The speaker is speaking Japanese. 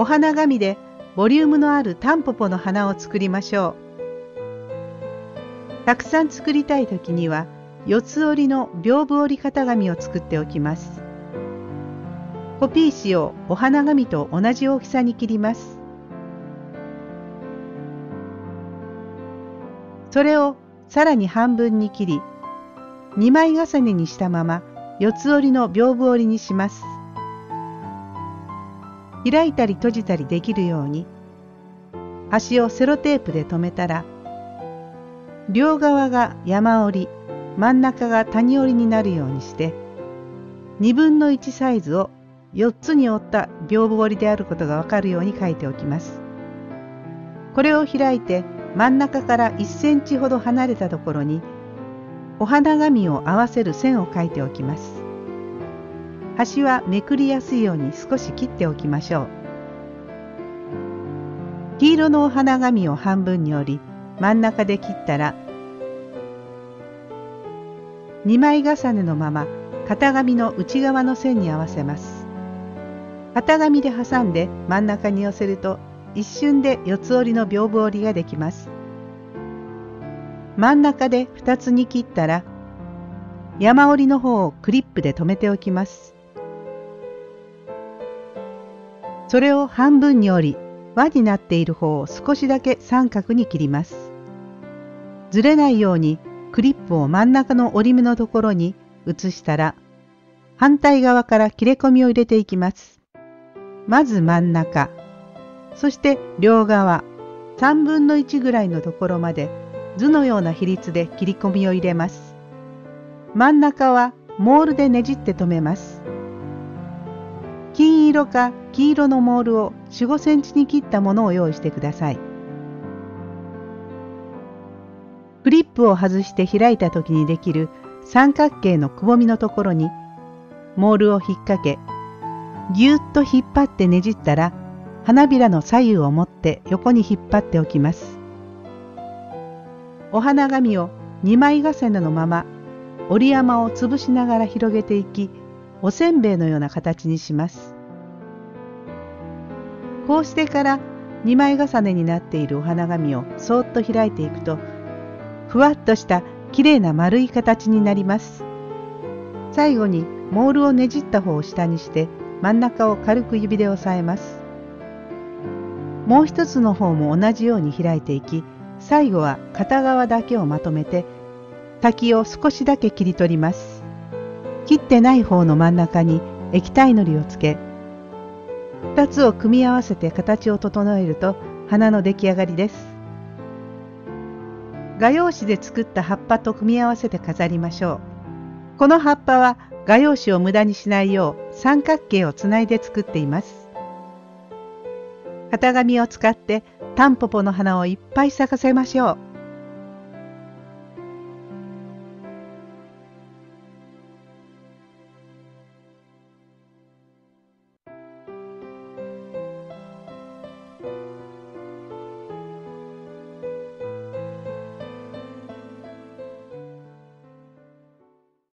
お花紙でボリュームのあるタンポポの花を作りましょう。たくさん作りたい時には四つ折りの屏風折り型紙を作っておきます。コピー紙をお花紙と同じ大きさに切ります。それをさらに半分に切り、2枚重ねにしたまま四つ折りの屏風折りにします。開いたり閉じたりできるように端をセロテープで留めたら両側が山折り真ん中が谷折りになるようにして2分の1サイズを4つに折った屏風折りであることがわかるように書いておきます。これを開いて真ん中から1センチほど離れたところにお花紙を合わせる線を書いておきます。端はめくりやすいように少し切っておきましょう。黄色のお花紙を半分に折り真ん中で切ったら2枚重ねのまま型紙の内側の線に合わせます。型紙で挟んで真ん中に寄せると一瞬で四つ折りの屏風折りができます。真ん中で2つに切ったら山折りの方をクリップで留めておきます。それを半分に折り輪になっている方を少しだけ三角に切ります。ずれないようにクリップを真ん中の折り目のところに移したら反対側から切れ込みを入れていきます。まず真ん中、そして両側3分の1ぐらいのところまで図のような比率で切り込みを入れます。真ん中はモールでねじって留めます。金色か黄色のモールを4、5センチに切ったものを用意してください。クリップを外して開いた時にできる三角形のくぼみのところにモールを引っ掛けぎゅっと引っ張ってねじったら花びらの左右を持って横に引っ張っておきます。お花紙を2枚重ねのまま折り山を潰しながら広げていきおせんべいのような形にします。こうしてから2枚重ねになっているお花紙をそーっと開いていくとふわっとしたきれいな丸い形になります。最後にモールをねじった方を下にして真ん中を軽く指で押さえます。もう一つの方も同じように開いていき最後は片側だけをまとめて滝を少しだけ切り取ります。切ってない方の真ん中に液体のりをつけ2つを組み合わせて形を整えると花の出来上がりです。画用紙で作った葉っぱと組み合わせて飾りましょう。この葉っぱは画用紙を無駄にしないよう三角形をつないで作っています。型紙を使ってタンポポの花をいっぱい咲かせましょう。